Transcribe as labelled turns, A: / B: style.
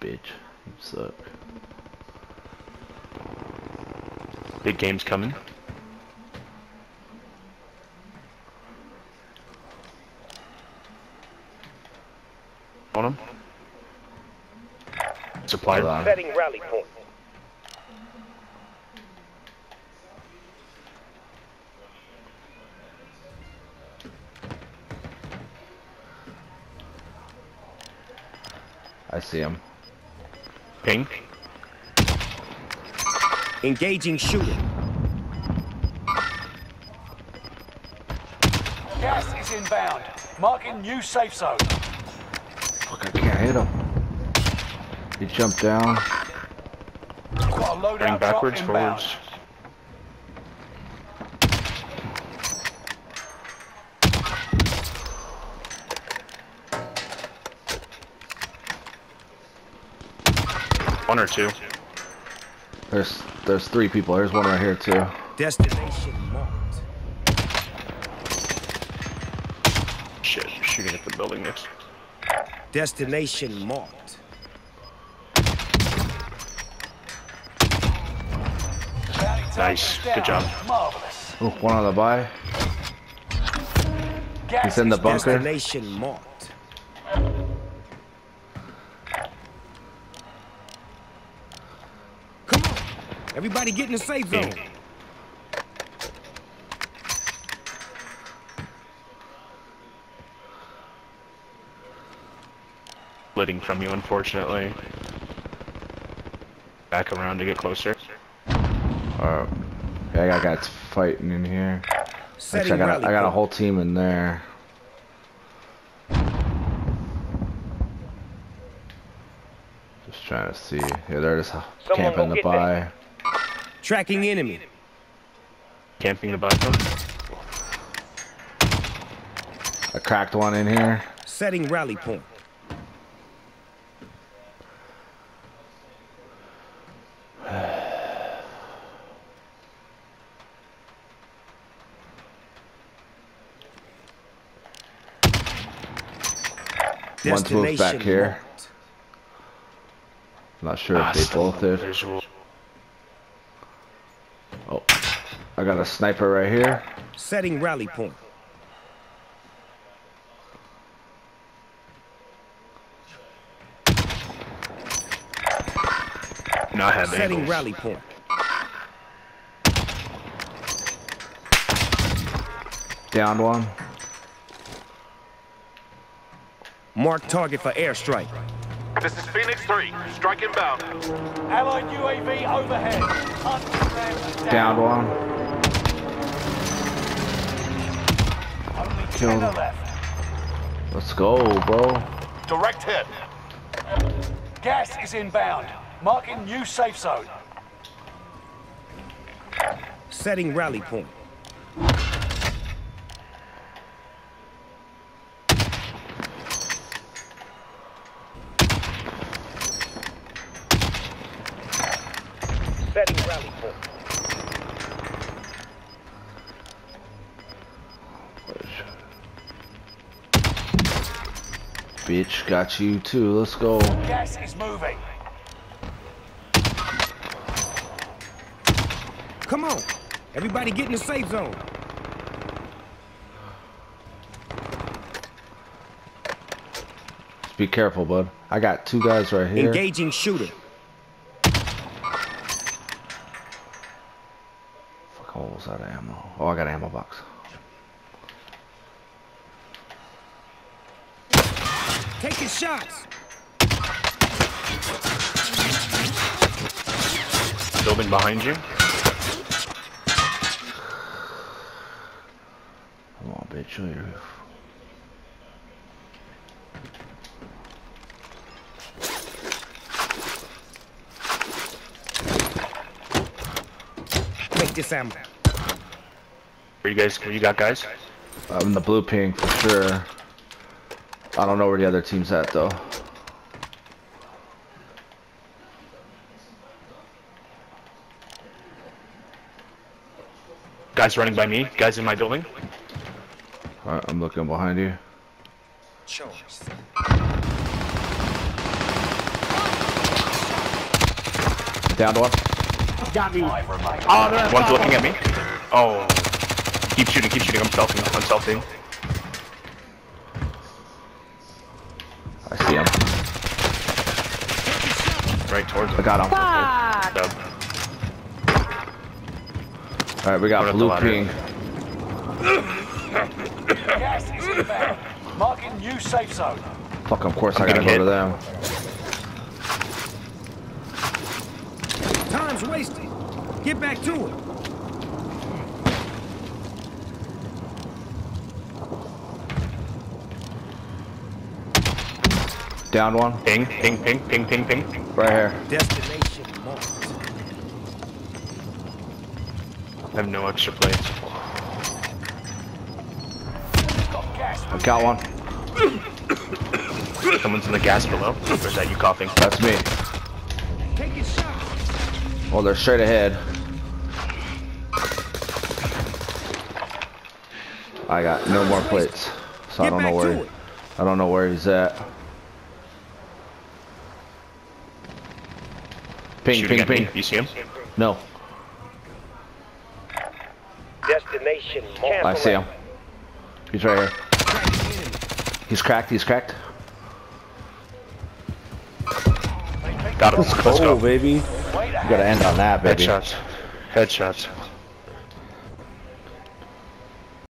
A: Bitch. You suck.
B: Big game's coming. On him. Supply.
A: Hold on.
C: Setting rally point.
A: I see him.
B: Ping.
C: Engaging shooting.
D: Gas is inbound. Marking new safe zone.
A: Fuck, I can't hit him. He jumped down.
D: Got a loadout
B: Running
D: drop
B: backwards,
D: inbound.
B: forwards. One or two.
A: There's there's three people. There's one right here too.
C: Destination marked.
B: Shit, shooting at the building next.
C: Destination marked.
B: Nice. Good job.
D: Marvelous.
A: Oh, one on the buy. He's in the
D: is
A: bunker.
C: Destination marked. Everybody get in the safe zone.
B: Splitting from you, unfortunately. Back around to get closer.
A: Uh, yeah, I got guys fighting in here. Actually, I got a, I got a whole team in there. Just trying to see. Yeah, they're just camping
C: go
A: the
C: get
A: buy.
C: Tracking enemy.
B: Camping the bathroom.
A: I cracked one in here.
C: Setting rally point.
A: One's moved back here. Not sure
B: Ah,
A: if they both did.
B: visual.
A: Oh, I got a sniper right here.
C: Setting rally point.
B: Not have
C: Setting
B: angles.
C: rally point.
A: Down one.
C: Mark target for airstrike.
E: This is Phoenix 3. Strike inbound.
D: Allied UAV overhead. Hunt them
A: Down one.
D: Only
A: Killed
D: 10 are
A: him.
D: left.
A: Let's go, bro.
E: Direct hit.
D: Gas is inbound. Marking new safe zone.
C: Setting rally point.
F: Setting rally point.
A: Bitch, got you too. Let's go.
D: Gas is moving.
C: Come on. Everybody get in the safe zone.
A: Just be careful, bud. I got two guys right here.
C: Engaging shooter.
A: Fuck, what was that ammo? Oh, I got an ammo box.
C: Taking shots.
B: Building behind you.
A: Come on, bitch. Show your
C: Take this ammo.
B: Where you guys? Where you got guys?
A: I'm in the blue pink for sure. I don't know where the other team's at though.
B: Guys running by me. Guys in my building.
A: Alright, I'm looking behind you. Down to one.
C: Got me. Oh, they're
B: One's looking at me. Oh. Keep shooting, keep shooting. I'm selfing. I'm selfing.
A: I see him.
B: Right towards
A: I got him.
B: Dub.
A: All right, we got
B: Put
A: blue
B: ladder.
A: ping.
D: Gas is inbound. Marking new safe zone.
A: Fuck, of course
B: I'm
A: I gotta
B: getting
A: go to them.
C: Time's wasted. Get back to it.
A: Down one.
B: Ping, ping, ping, ping, ping, ping.
A: Right here.
C: Destination marked.
B: I have no extra plates.
D: Got gas.
A: I got one.
B: Someone's in the gas below. Or is that you coughing?
A: That's me.
C: Taking shots.
A: Well, they're straight ahead. I got no more plates, so I don't know where.
C: to.
A: I don't know where he's at. Ping,
B: Shooting
A: ping,
B: at me.
A: ping.
B: You see him?
A: No,
F: Destination
A: I see him. He's right here. He's cracked. He's cracked.
B: Got him. Let's go.
A: baby. You gotta end on that, baby.
B: Headshots. Headshots.